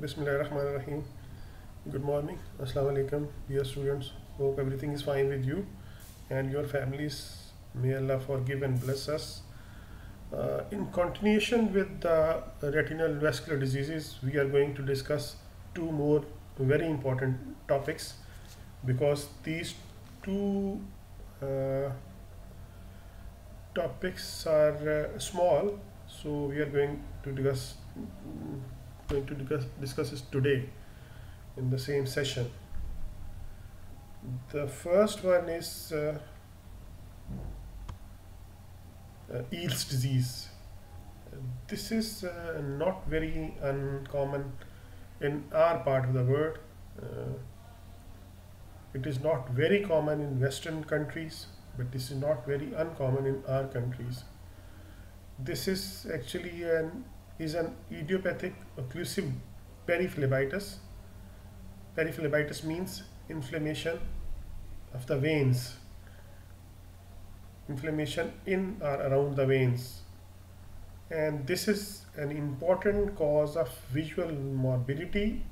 Bismillah ar-Rahman ar-Rahim. Good morning. Assalamu alaikum, dear students. Hope everything is fine with you and your families. May Allah forgive and bless us. Uh, in continuation with the retinal vascular diseases, we are going to discuss two more very important topics because these two uh, topics are uh, small so we are going to discuss going to discuss, discuss this today in the same session. The first one is uh, uh, Eales disease. This is uh, not very uncommon in our part of the world. Uh, it is not very common in western countries but this is not very uncommon in our countries. This is actually an is an idiopathic occlusive periphlebitis periphlebitis means inflammation of the veins. Inflammation in or around the veins. And this is an important cause of visual morbidity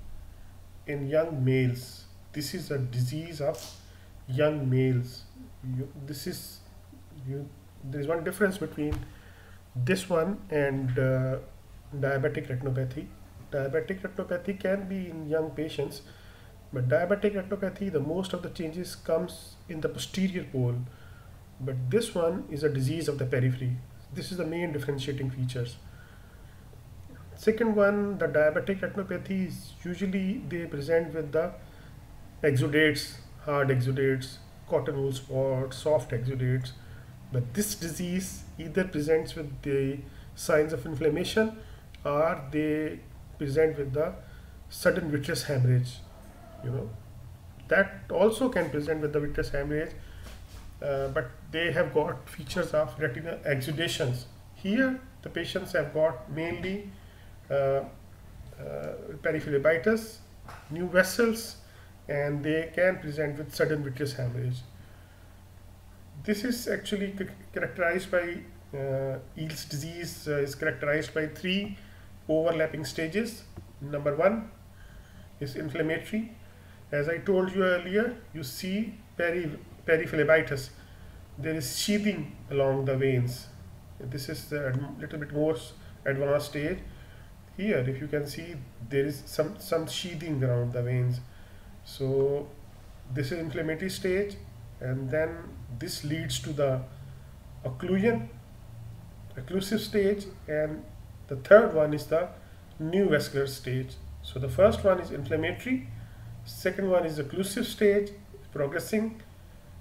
in young males. This is a disease of young males. You, this is you, there is one difference between this one and uh, diabetic retinopathy. Diabetic retinopathy can be in young patients but diabetic retinopathy the most of the changes comes in the posterior pole. But this one is a disease of the periphery. This is the main differentiating features. Second one the diabetic retinopathy is usually they present with the exudates hard exudates cotton wool spot soft exudates. But this disease either presents with the signs of inflammation or they present with the sudden vitreous hemorrhage you know that also can present with the vitreous hemorrhage uh, but they have got features of retinal exudations. Here, the patients have got mainly uh, uh, new vessels, and they can present with sudden vitreous hemorrhage. This is actually characterized by uh, Eales disease uh, is characterized by three overlapping stages. Number one is inflammatory. As I told you earlier, you see peri periphlebitis there is sheathing along the veins this is a little bit more advanced stage here if you can see there is some some sheathing around the veins so this is inflammatory stage and then this leads to the occlusion occlusive stage and the third one is the new vascular stage. So the first one is inflammatory second one is occlusive stage progressing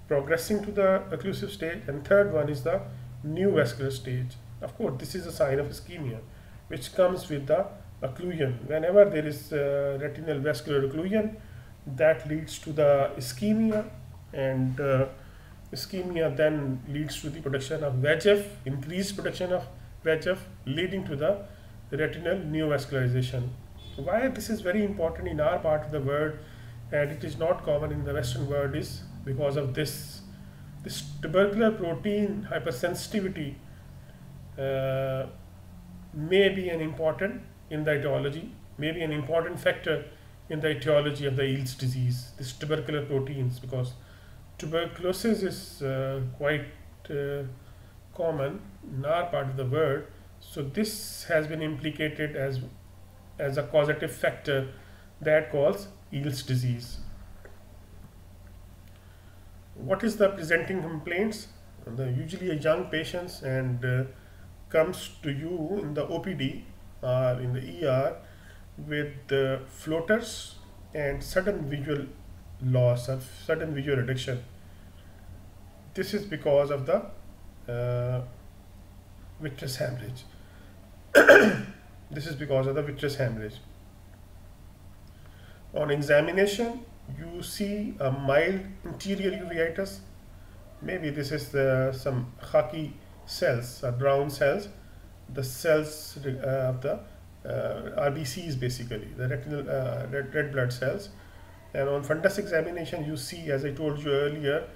progressing to the occlusive stage and third one is the new vascular stage. Of course this is a sign of ischemia which comes with the occlusion. Whenever there is uh, retinal vascular occlusion that leads to the ischemia and uh, ischemia then leads to the production of VEGF increased production of VEGF leading to the retinal neovascularization. Why this is very important in our part of the world and it is not common in the western world is because of this. This tubercular protein hypersensitivity uh, may be an important in the etiology may be an important factor in the etiology of the Eales disease this tubercular proteins because tuberculosis is uh, quite uh, common our part of the word so this has been implicated as as a causative factor that causes Eales disease what is the presenting complaints? The usually a young patients and uh, comes to you in the OPD or in the ER with uh, floaters and sudden visual loss or sudden visual reduction. This is because of the vitreous hemorrhage. this is because of the vitreous hemorrhage. On examination, you see a mild anterior uveitis. Maybe this is the, some khaki cells, or brown cells, the cells uh, of the uh, RBCs basically, the retinal uh, red, red blood cells. And on fundus examination, you see, as I told you earlier,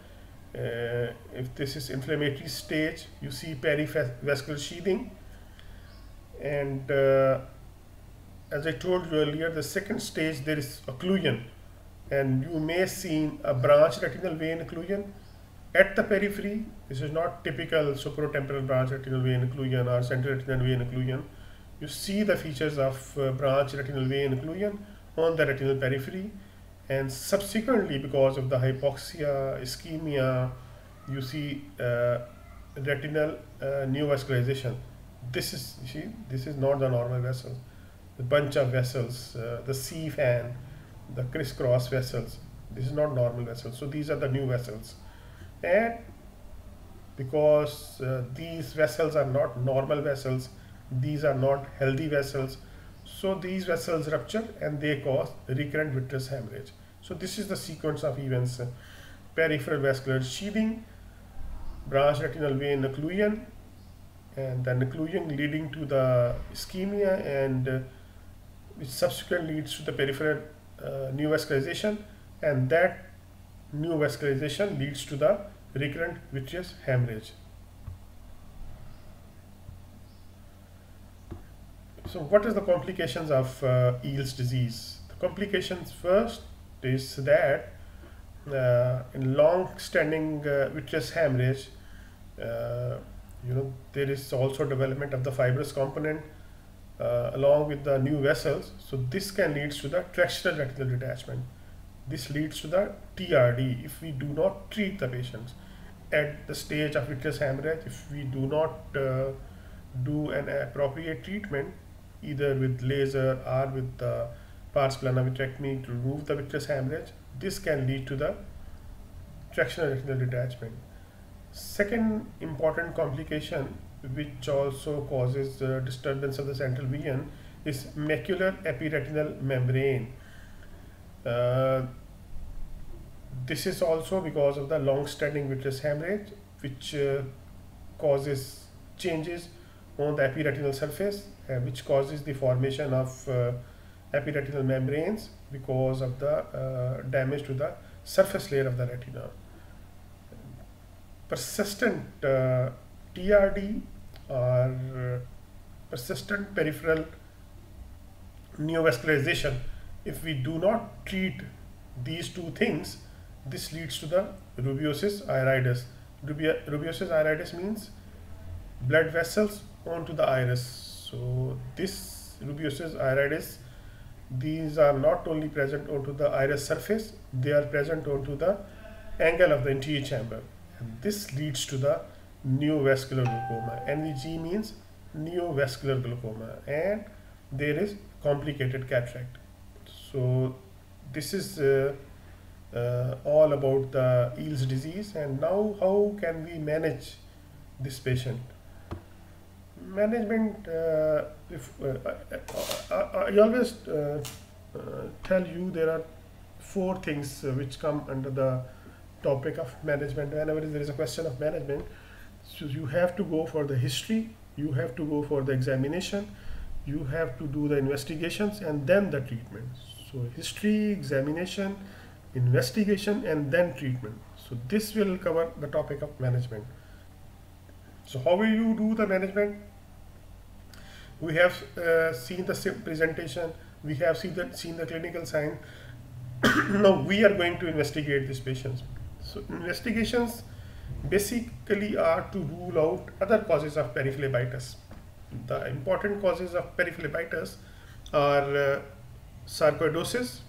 uh, if this is inflammatory stage, you see perivascular sheathing. And uh, as I told you earlier, the second stage there is occlusion, and you may see a branch retinal vein occlusion at the periphery. This is not typical superotemporal branch retinal vein occlusion or central retinal vein occlusion. You see the features of uh, branch retinal vein occlusion on the retinal periphery, and subsequently, because of the hypoxia, ischemia, you see uh, retinal uh, neovascularization. This is see, this is not the normal vessel the bunch of vessels, uh, the sea fan, the crisscross vessels. This is not normal vessels. So these are the new vessels. And because uh, these vessels are not normal vessels, these are not healthy vessels. So these vessels rupture and they cause recurrent vitreous hemorrhage. So this is the sequence of events. Uh, peripheral vascular sheathing, branch retinal vein occlusion, and then occlusion leading to the ischemia and uh, which subsequently leads to the peripheral uh, neovascularization and that new neovascularization leads to the recurrent vitreous hemorrhage. So what is the complications of uh, Eales disease? The complications first is that uh, in long-standing uh, vitreous hemorrhage, uh, you know, there is also development of the fibrous component uh, along with the new vessels. So this can lead to the tractional retinal detachment. This leads to the TRD if we do not treat the patients at the stage of vitreous hemorrhage. If we do not uh, do an appropriate treatment, either with laser or with the pars plana vitrectomy to remove the vitreous hemorrhage, this can lead to the tractional retinal detachment. Second important complication which also causes uh, disturbance of the central vision is macular epiretinal membrane. Uh, this is also because of the long-standing vitreous hemorrhage which uh, causes changes on the epiretinal surface uh, which causes the formation of uh, epiretinal membranes because of the uh, damage to the surface layer of the retina. Persistent TRD or persistent peripheral neovascularization, if we do not treat these two things, this leads to the rubeosis iridis. Rubeosis iridis means blood vessels onto the iris. So this rubeosis iridis, these are not only present onto the iris surface, they are present onto the angle of the anterior chamber. And this leads to the neovascular glaucoma. NVG means neovascular glaucoma and there is complicated cataract. So this is uh, uh, all about the Eales disease and now how can we manage this patient? Management, uh, if uh, I, I, I, always uh, uh, tell you there are four things which come under the topic of management whenever there is a question of management so you have to go for the history, you have to go for the examination, you have to do the investigations and then the treatment. So history, examination, investigation and then treatment. So this will cover the topic of management. So how will you do the management? We have uh, seen the presentation, we have seen the, seen the clinical sign. now we are going to investigate these patients. So investigations basically are to rule out other causes of periphlebitis. The important causes of periphlebitis are uh, sarcoidosis,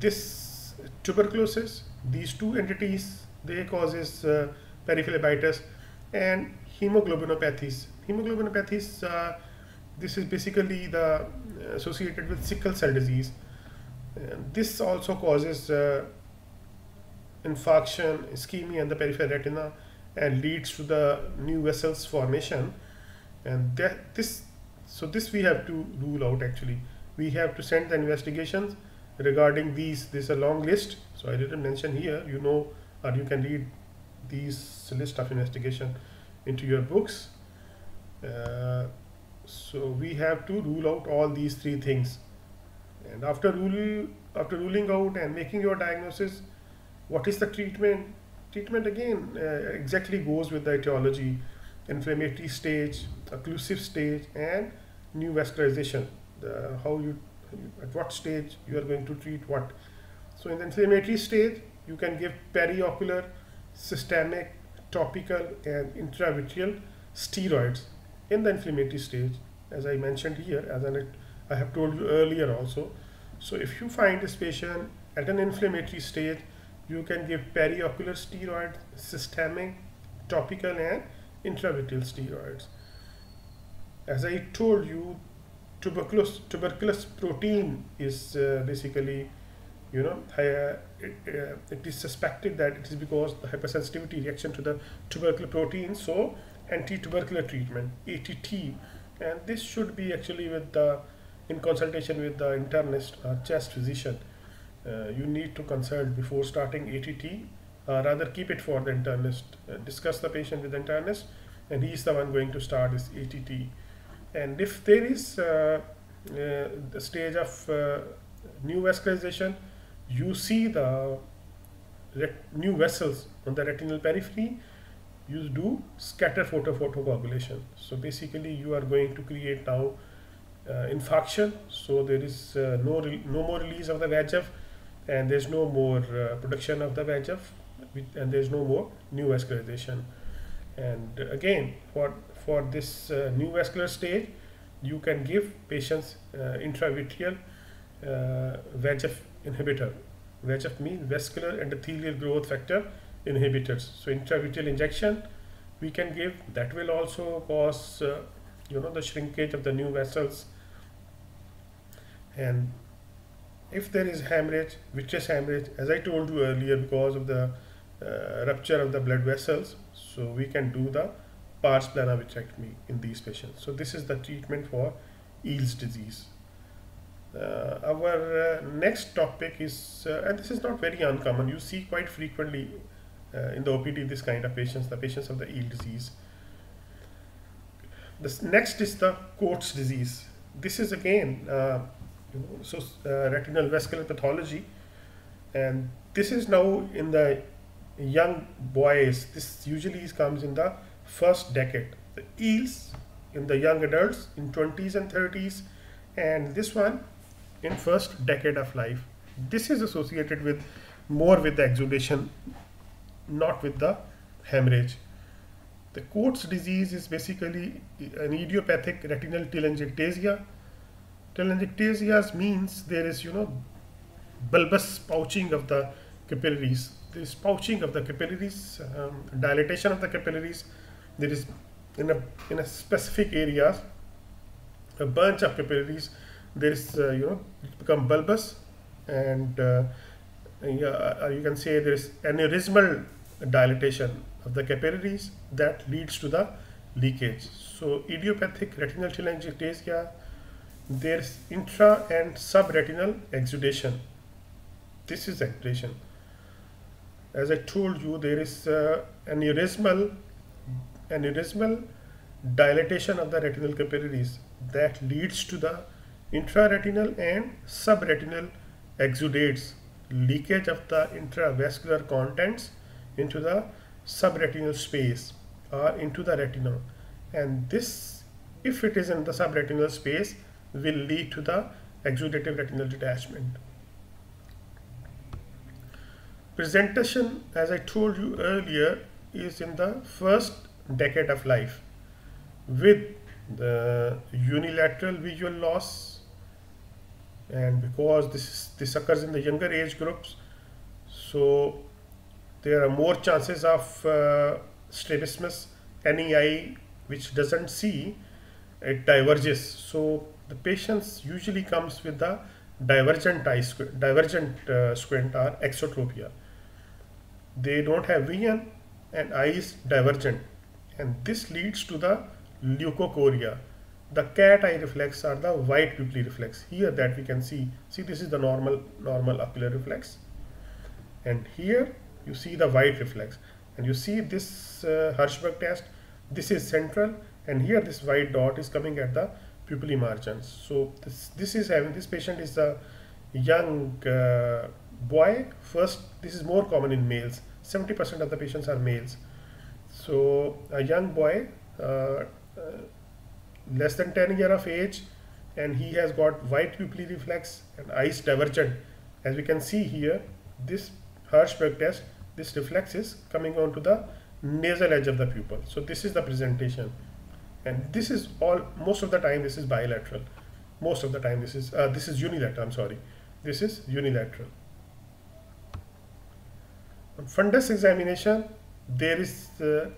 this tuberculosis, these two entities, they causes uh, and hemoglobinopathies. Hemoglobinopathies, uh, this is basically the uh, associated with sickle cell disease. this also causes uh, infarction, ischemia in the peripheral retina and leads to the new vessels formation. And that, this, so this we have to rule out actually. We have to send the investigations regarding these. This is a long list, so I didn't mention here. You know, or you can read these list of investigation into your books. Uh, so we have to rule out all these three things. And after rule, after ruling out and making your diagnosis, what is the treatment? Treatment again uh, exactly goes with the etiology, inflammatory stage, occlusive stage, and neovascularization. the, how you, at what stage you are going to treat what. So in the inflammatory stage, you can give periocular, systemic, topical and intravitreal steroids in the inflammatory stage as I mentioned here as I have told you earlier also. So if you find this patient at an inflammatory stage, you can give periocular steroids, systemic, topical and intravitreal steroids. As I told you, tuberculous, tuberculous protein is uh, basically, you know, it, uh, it is suspected that it is because the hypersensitivity reaction to the tubercular protein. So anti-tubercular treatment, ATT, and this should be actually with the in consultation with the internist or chest physician. Uh, you need to consult before starting ATT, uh, rather keep it for the internist. Uh, discuss the patient with the internist, and he is the one going to start this ATT. And if there is uh, uh, the stage of uh, new vascularization, you see the new vessels on the retinal periphery, you do scatter photo photocoagulation. So basically you are going to create now uh, infarction. So there is uh, no, no more release of the VEGF and there's no more uh, production of the VEGF and there's no more new vascularization. And again, for, for this uh, new vascular stage, you can give patients uh, intravitreal uh, VEGF inhibitor. VEGF means vascular endothelial growth factor inhibitors. So intravitreal injection we can give that will also cause uh, you know the shrinkage of the new vessels and if there is hemorrhage vitreous hemorrhage as I told you earlier because of the uh, rupture of the blood vessels so we can do the pars plana vitrectomy in these patients so this is the treatment for Eales disease uh, our uh, next topic is uh, and this is not very uncommon you see quite frequently uh, in the OPD this kind of patients, the patients of the Eales disease. This next is the Coats disease. This is again uh, you know, so uh, retinal vascular pathology, and this is now in the young boys. This usually comes in the first decade. The Eales in the young adults in 20s and 30s, and this one in first decade of life. This is associated with more with the exudation not with the hemorrhage. The Coats disease is basically an idiopathic retinal telangiectasia. Telangiectasia means there is, you know, bulbous pouching of the capillaries. There is pouching of the capillaries, um, dilatation of the capillaries. There is in a in a specific area, a bunch of capillaries. There is, uh, you know, become bulbous, and uh, uh, you can say there is aneurysmal dilatation of the capillaries that leads to the leakage. So idiopathic retinal telangiectasia, there's intra and subretinal exudation. This is exudation. As I told you, there is uh, aneurysmal, aneurysmal dilatation of the retinal capillaries that leads to the intraretinal and subretinal exudates, leakage of the intravascular contents into the subretinal space or into the retina and this if it is in the subretinal space will lead to the exudative retinal detachment. Presentation as I told you earlier is in the first decade of life with the unilateral visual loss and because this this occurs in the younger age groups so there are more chances of uh, strabismus any eye which doesn't see it diverges. So the patients usually comes with the divergent eye divergent uh, squint or exotropia. They don't have vision and eye is divergent. And this leads to the leukocoria the cat eye reflex or the white pupil reflex. Here that we can see see this is the normal normal ocular reflex. And here you see the white reflex. And you see this uh, Hirschberg test this is central. And here this white dot is coming at the pupillary margins. So this this is having this patient is a young uh, boy. First this is more common in males. 70% of the patients are males. So a young boy uh, uh, less than 10 year of age and he has got white pupillary reflex and eyes divergent. As we can see here, this Hirschberg test, this reflex is coming onto the nasal edge of the pupil. So this is the presentation. And this is all, most of the time this is bilateral. Most of the time this is, uh, this is unilateral, I'm sorry. This is unilateral. On fundus examination, there is uh.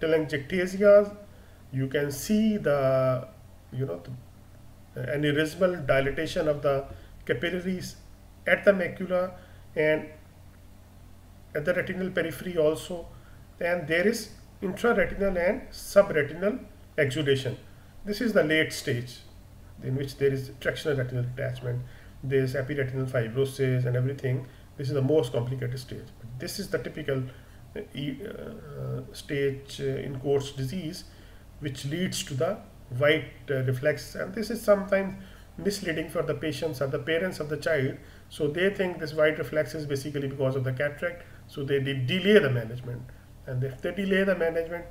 You can see the, you know, the aneurysmal dilatation of the capillaries at the macula and at the retinal periphery also. And there is intraretinal and subretinal exudation. This is the late stage in which there is tractional retinal detachment, there is epiretinal fibrosis and everything. This is the most complicated stage. This is the typical uh, uh, stage uh, in Coats disease which leads to the white uh, reflex. And this is sometimes misleading for the patients or the parents of the child. So they think this white reflex is basically because of the cataract. So they, delay the management. And if they delay the management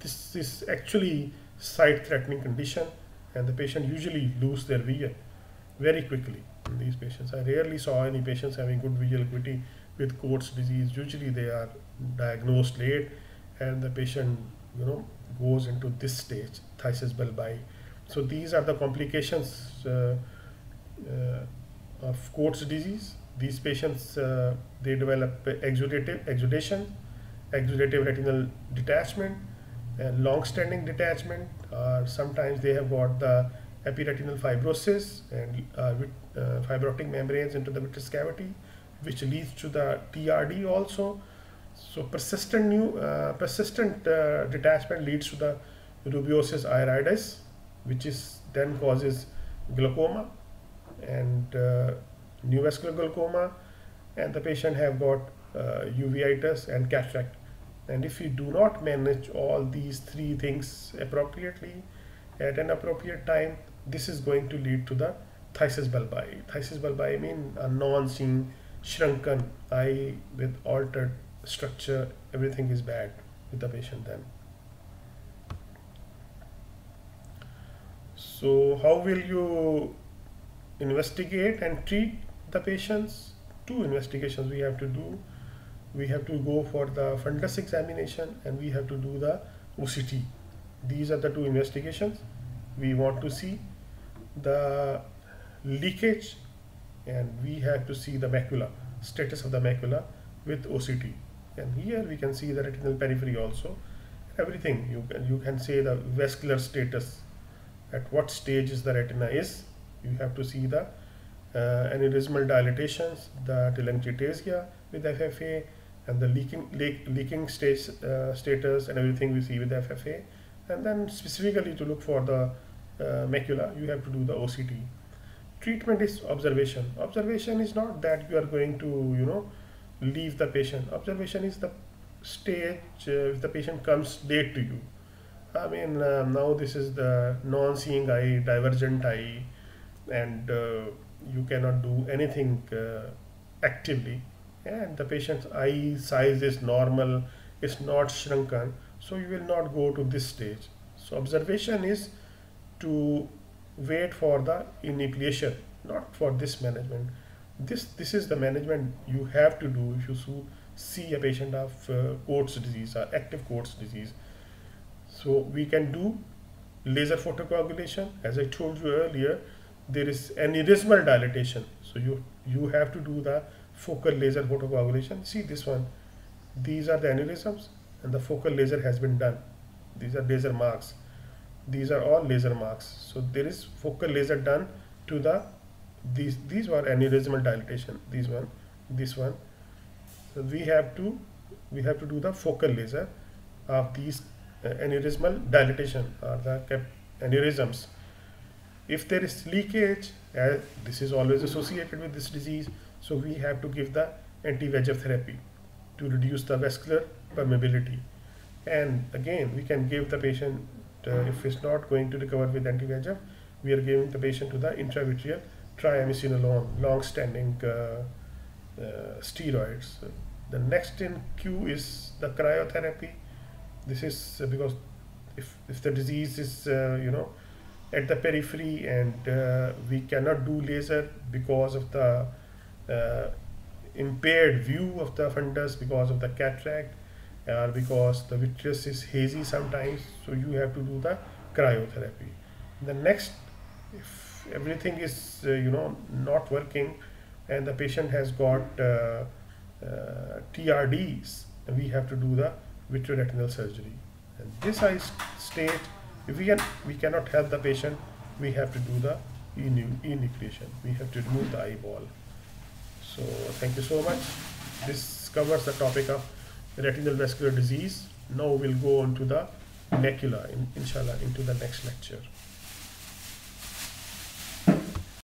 this is actually sight threatening condition. And the patient usually lose their vision very quickly in these patients. I rarely saw any patients having good visual acuity with Coats disease. Usually they are diagnosed late and the patient you know goes into this stage, phthisis bulbi. So these are the complications uh, uh, of Coats disease. These patients uh, they develop exudative exudation, exudative retinal detachment, and long-standing detachment sometimes they have got the epiretinal fibrosis and uh, uh, fibrotic membranes into the vitreous cavity which leads to the TRD also so persistent new uh, persistent uh, detachment leads to the rubeosis iridis which is then causes glaucoma and uh, neovascular glaucoma and the patient have got uh, uveitis and cataract and if you do not manage all these three things appropriately at an appropriate time, this is going to lead to the phthisis bulbi. Phthisis bulbi mean a non-seeing, shrunken eye with altered structure. Everything is bad with the patient then. So how will you investigate and treat the patients? Two investigations we have to do we have to go for the fundus examination and we have to do the OCT. These are the two investigations. We want to see the leakage and we have to see the macula, status of the macula with OCT. And here we can see the retinal periphery also. Everything you can, you can say the vascular status, at what stage is the retina is. You have to see the uh, aneurysmal dilatations, the telangiectasia with FFA, and the leaking leak, leaking stage, uh, status and everything we see with FFA and then specifically to look for the uh, macula you have to do the OCT treatment is observation observation is not that you are going to you know leave the patient. Observation is the stage uh, if the patient comes late to you. I mean uh, now this is the non-seeing eye divergent eye and uh, you cannot do anything uh, actively. And the patient's eye size is normal it's not shrunken so you will not go to this stage. So observation is to wait for the enucleation not for this management this this is the management you have to do if you see a patient of uh, Coats disease or active Coats disease so we can do laser photocoagulation as I told you earlier there is aneurysmal dilatation so you you have to do the focal laser photocoagulation. See this one. These are the aneurysms and the focal laser has been done. These are laser marks. These are all laser marks. So there is focal laser done to the these these were aneurysmal dilatation. These one, this one. So we have to we have to do the focal laser of these uh, aneurysmal dilatation or the aneurysms. If there is leakage, this is always associated with this disease so we have to give the anti-VEGF therapy to reduce the vascular permeability. And again, we can give the patient, uh, if it's not going to recover with anti-VEGF, we are giving the patient to the intravitreal triamcinolone, long-standing uh, uh, steroids. The next in queue is the cryotherapy. This is uh, because if, if the disease is, uh, you know, at the periphery and uh, we cannot do laser because of the impaired view of the fundus because of the cataract or because the vitreous is hazy sometimes so you have to do the cryotherapy the next if everything is uh, you know not working and the patient has got uh, uh, TRDs we have to do the vitreoretinal surgery. And this I state if we can we cannot help the patient we have to do the enucleation we have to remove the eyeball. So thank you so much. This covers the topic of retinal vascular disease. Now we'll go on to the macula in, inshallah into the next lecture